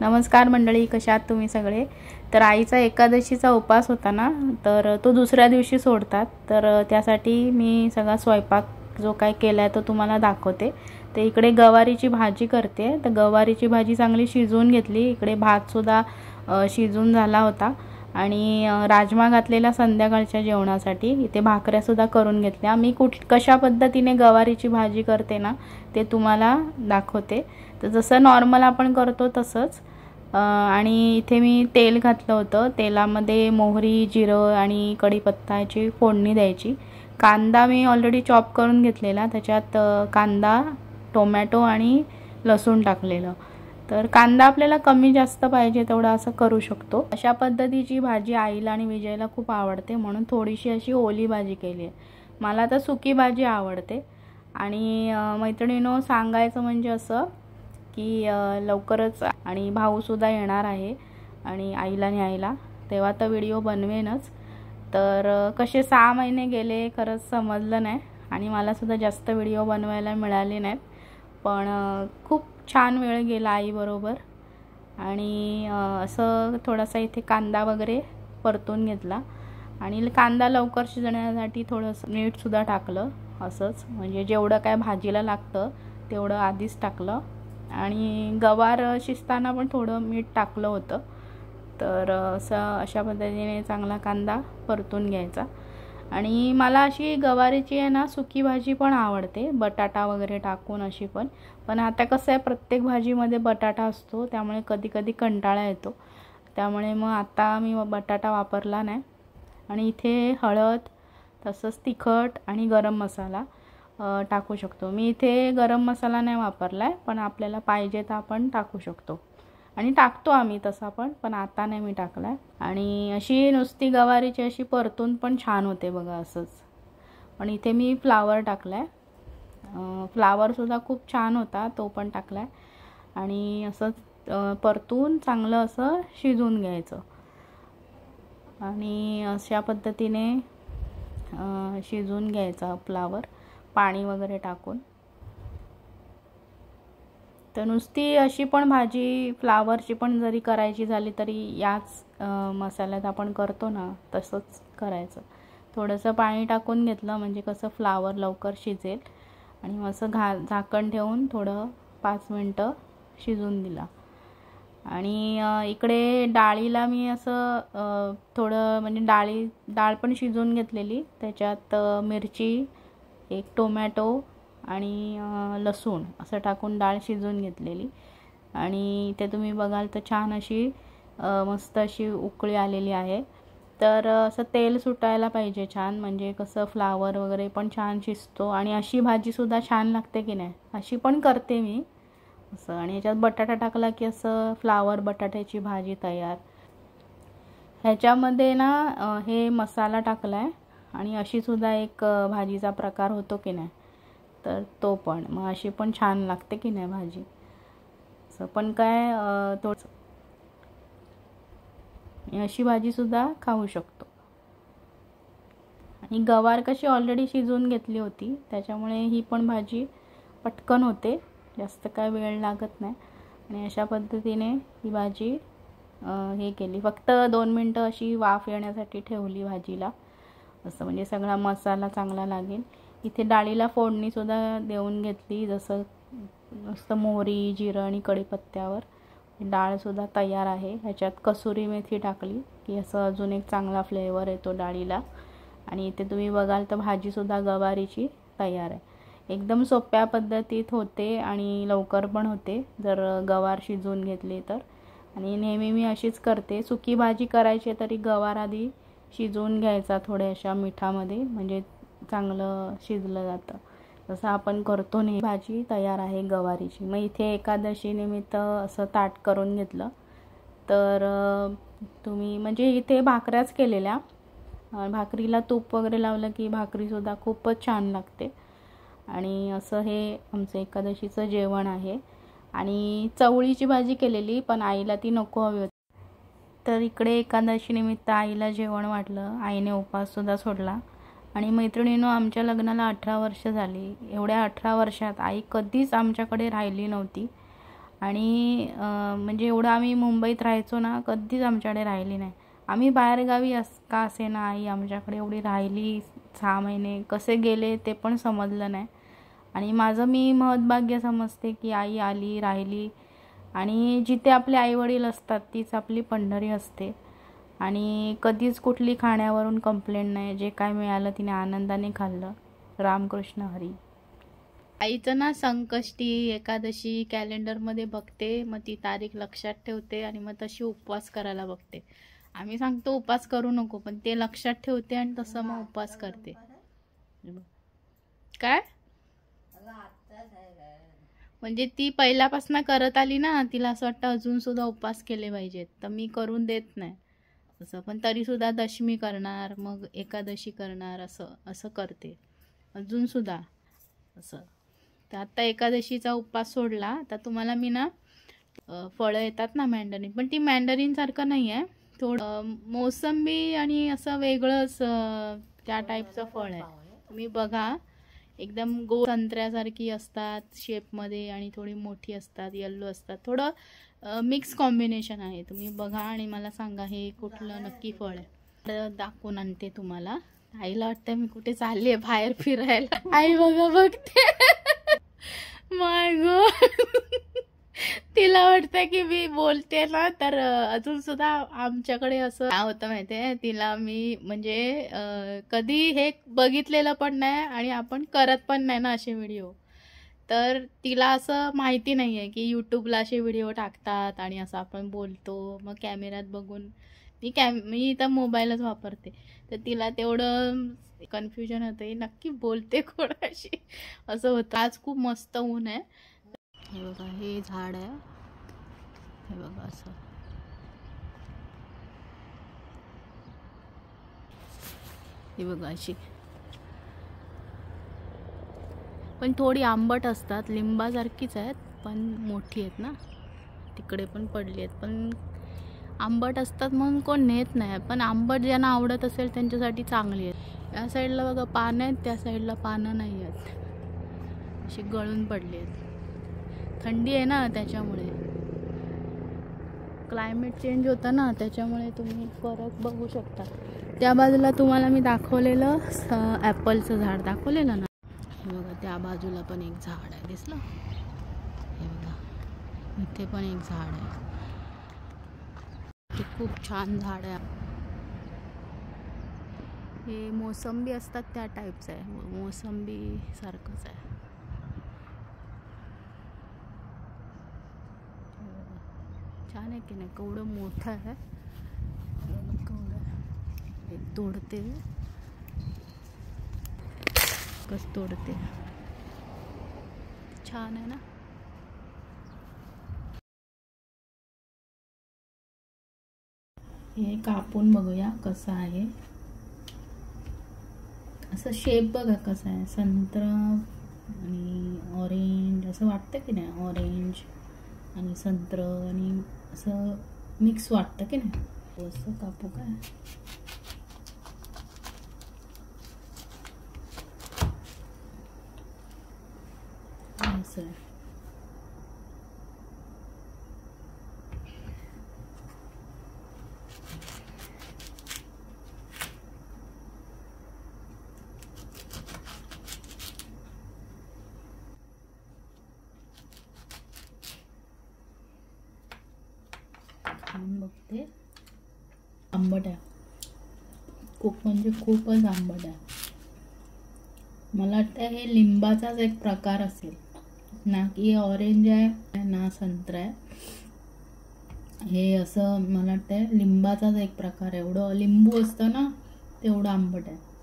नमस्कार मंडळी कशा आहात तुम्ही सगळे? तर आईचा एकादशीचा उपास होता ना तर तो दुसऱ्या दिवशी सोडतात. तर त्यासाठी मी सगळा स्वयंपाक जो काय केला आहे तो तुम्हाला दाखवते. तर इकडे गवारीची भाजी करते. तर गवारीची भाजी चांगली शिजवून घेतली. इकडे भातसुद्धा शिजून झाला होता. आणि राजमा घातलेला संध्याकाळच्या जेवणासाठी. इथे भाकऱ्यासुद्धा करून घेतल्या. मी कुठ कशा पद्धतीने गवारीची भाजी करते ना ते तुम्हाला दाखवते. तर जसं नॉर्मल आपण करतो तसंच. आणि इथे मी तेल घातलं होतं. तेलामध्ये मोहरी जिरं आणि कढीपत्ताची फोडणी द्यायची. कांदा मी ऑलरेडी चॉप करून घेतलेला. त्याच्यात कांदा टोमॅटो आणि लसूण टाकलेलं. तर कांदा आपल्याला कमी जास्त पाहिजे तेवढा असं करू शकतो. अशा पद्धतीची भाजी आईला आणि विजयला खूप आवडते. म्हणून थोडीशी अशी ओली भाजी केली आहे. मला तर सुकी भाजी आवडते. आणि मैत्रिणीनो सांगायचं म्हणजे असं की लवकरच आणि भाऊसुद्धा येणार आहे आणि आईला न्यायला तेव्हा तर व्हिडिओ बनवेनच. तर कसे सहा महिने गेले खरंच समजलं नाही. आणि मलासुद्धा जास्त व्हिडिओ बनवायला मिळाले नाहीत. पण खूप छान वेळ गेला आईबरोबर आणि असं थोडासा इथे कांदा वगैरे परतून घेतला. आणि कांदा लवकर शिजण्यासाठी थोडंसं मीठसुद्धा टाकलं असंच. म्हणजे जेवढं काय भाजीला लागतं तेवढं आधीच टाकलं. आणि गवार शिजताना पण थोडं मीठ टाकलं होतं. तर असं अशा पद्धतीने चांगला कांदा परतून घ्यायचा. आणि मला अशी गवारीची आहे ना सुकी भाजी पण आवडते बटाटा वगैरे टाकून अशी पण. पण आता कसं आहे प्रत्येक भाजीमध्ये बटाटा असतो त्यामुळे कधी कधी कंटाळा येतो. त्यामुळे मग आता मी बटाटा वापरला नाही. आणि इथे हळद तसंच तिखट आणि गरम मसाला टाकू शकतो. मी इथे गरम मसाला नाही वापरला आहे पण आपल्याला पाहिजे तर आपण टाकू शकतो. आणि टाकतो आम्ही तसा पण पण आता नाही मी टाकला आणि अशी नुसती गवारीची अशी परतून पण छान होते बघा असंच. पण इथे मी फ्लावर टाकला आहे फ्लावरसुद्धा खूप छान होता तो पण टाकला आहे आणि असंच परतून चांगलं असं शिजवून घ्यायचं. आणि अशा पद्धतीने शिजवून घ्यायचा फ्लावर. पाणी वगैरे टाकून. तर नुसती अशी पण भाजी फ्लावरची पण जरी करायची झाली तरी याच मसाल्यात आपण करतो ना तसंच करायचं. थोडंसं पाणी टाकून घेतलं म्हणजे कसं फ्लावर लवकर शिजेल. आणि असं घा झाकण ठेवून थोडं पाच मिनटं शिजून दिला. आणि इकडे डाळीला मी असं थोडं म्हणजे डाळी डाळ पण शिजवून घेतलेली. त्याच्यात मिरची एक टोमॅटो आणि लसूण असं टाकून डाळ शिजवून घेतलेली. आणि ते तुम्ही बघाल तर छान अशी मस्त अशी उकळी आलेली आहे. तर असं तेल सुटायला पाहिजे छान. म्हणजे कसं फ्लावर वगैरे पण छान शिजतो. आणि अशी भाजीसुद्धा छान लागते की नाही अशी पण करते मी. असं आणि याच्यात बटाटा टाकला की असं फ्लावर बटाट्याची भाजी तयार. ह्याच्यामध्ये ना हे मसाला टाकला आहे आणि अशीसुद्धा एक भाजीचा प्रकार होतो की नाही. तर तो पण. मग अशी पण छान लागते की नाही भाजी? असं पण काय तोच अशी भाजीसुद्धा खाऊ शकतो. आणि गवार कशी ऑलरेडी शिजवून घेतली होती त्याच्यामुळे ही पण भाजी पटकन होते. जास्त काय वेळ लागत नाही. आणि अशा पद्धतीने ही भाजी हे केली. फक्त दोन मिनटं अशी वाफ येण्यासाठी ठेवली भाजीला. असं म्हणजे सगळा मसाला चांगला लागेल. इथे डाळीला फोडणीसुद्धा देऊन घेतली जसं नुसतं मोहरी जिरं आणि कढीपत्त्यावर. डाळसुद्धा तयार आहे. ह्याच्यात कसुरी मेथी टाकली की असं अजून एक चांगला फ्लेवर येतो डाळीला. आणि इथे तुम्ही बघाल तर भाजीसुद्धा गवारीची तयार आहे. एकदम सोप्या पद्धतीत होते आणि लवकर पण होते जर गवार शिजवून घेतली तर. आणि नेहमी मी अशीच करते. सुकी भाजी करायची तरी गवार आधी शिजवून घ्यायचा थोड्याशा मिठामध्ये. म्हणजे चांगलं शिजलं जातं. जसं आपण करतो नाही. भाजी तयार आहे गवारीची. मग इथे एकादशी निमित्त असं ताट करून घेतलं. तर तुम्ही म्हणजे इथे भाकऱ्याच केलेल्या. भाकरीला तूप वगैरे लावलं की भाकरीसुद्धा खूपच छान लागते. आणि असं हे आमचं एकादशीचं जेवण आहे. आणि चवळीची भाजी केलेली पण आईला ती नको हवी होती. तर इकडे एकादशी निमित्त आईला जेवण वाटलं. आईने उपाससुद्धा सोडला. आणि मैत्रिणीनं आमच्या लग्नाला अठरा वर्ष झाली. एवढ्या अठरा वर्षात आई कधीच आमच्याकडे राहिली नव्हती. आणि म्हणजे एवढं आम्ही मुंबईत राहायचो ना कधीच आमच्याकडे राहिली नाही. आम्ही बाहेरगावी अस का असे ना आई आमच्याकडे एवढी राहिली? सहा महिने कसे गेले ते पण समजलं नाही. आणि माझं मी महत्भाग्य समजते की आई आली राहिली. आणि जिथे आपले आईवडील असतात तीच आपली पंढरी असते. आणि कधीच कुठली खाण्यावरून कंप्लेंट नाही. जे काय मिळालं तिने आनंदाने खाल्लं. रामकृष्ण हरी. आईचं ना संकष्टी एकादशी कॅलेंडरमध्ये बघते मग ती तारीख लक्षात ठेवते आणि मग तशी उपवास करायला बघते. आम्ही सांगतो उपवास करू नको पण ते लक्षात ठेवते आणि तसं मग उपवास करते. काय? म्हणजे ती पहिल्यापासून करत आली ना तिला असं वाटतं अजून सुद्धा उपवास केले पाहिजेत. तर मी करून देत नाही. असं पण तरीसुद्धा दशमी करणार मग एकादशी करणार असं असं करते. अजूनसुद्धा असं. तर आत्ता एकादशीचा उपवास सोडला तर तुम्हाला मी ना फळं येतात ना मँडरीन पण ती मँडरीनसारखं नाही आहे थोडं मोसंबी आणि असं वेगळंच त्या टाईपचं फळ आहे. तुम्ही बघा एकदम गो संत्र्यासारखी असतात शेपमध्ये आणि थोडी मोठी असतात येल्लो असतात. थोडं मिक्स कॉम्बिनेशन आहे. तुम्ही बघा आणि मला सांगा हे कुठलं नक्की फळ आहे. दाखवून आणते तुम्हाला. आईला वाटतं मी कुठे चालली आहे बाहेर फिरायला. आई बघा बघते माय गो तिला वाटतं की मी बोलते ना तर अजून सुद्धा आमच्याकडे असं काय होतं माहितीये? तिला मी म्हणजे कधी हे बघितलेलं पण नाही आणि आपण करत पण नाही ना असे व्हिडिओ. तर तिला असं माहिती नाही आहे की यूट्यूबला असे व्हिडिओ टाकतात आणि असं आपण बोलतो. मग कॅमेऱ्यात बघून मी कॅम मी तर मोबाईलच वापरते. तर तिला तेवढं कन्फ्युजन होतं नक्की बोलते कोणाशी? असं होतं. आज खूप मस्त ऊन आहे. हे बघा हे झाड आहे. हे बघा असं. हे बघा अशी. पण थोडी आंबट असतात. लिंबासारखीच आहेत पण मोठी आहेत ना. तिकडे पण पडली आहेत. पण आंबट असतात म्हणून कोण नेत नाही. पण आंबट ज्यांना आवडत असेल त्यांच्यासाठी चांगली आहेत. या साईडला बघा पानं आहेत त्या साईडला पानं नाही आहेत. अशी गळून पडली आहेत. थंडी आहे ना त्याच्यामुळे. क्लायमेट चेंज होतं ना त्याच्यामुळे तुम्ही फरक बघू शकता. त्या बाजूला तुम्हाला मी दाखवलेलं ॲपलचं झाड दाखवलेलं ना. हे बघा त्या बाजूला पण एक झाड आहे दिसलं? हे बघा इथे पण एक झाड आहे. ते खूप छान झाड आहे. हे मोसंबी असतात त्या टाईपचं आहे. मोसंबी सारखंच आहे. छान आहे की नाही? केवढं मोठं आहे. केवढं तोडते. कस तोडते? छान आहे ना? हे कापून बघूया कसं आहे. असं शेप बघा कसं आहे. संत्रा आणि ऑरेंज असं वाटतं की नाही? ऑरेंज आणि संत्र आणि असं मिक्स वाटतं की नाही? असं कापू काय? असं खाऊन आंबट आहे. खूप म्हणजे खूपच आंबट आहे. मला वाटतं हे लिंबाचाच एक प्रकार असेल. ना की ऑरेंज आहे ना संत्रा आहे. हे असं मला वाटतं लिंबाचाच एक प्रकार आहे. एवढं लिंबू असतं ना तेवढं आंबट आहे.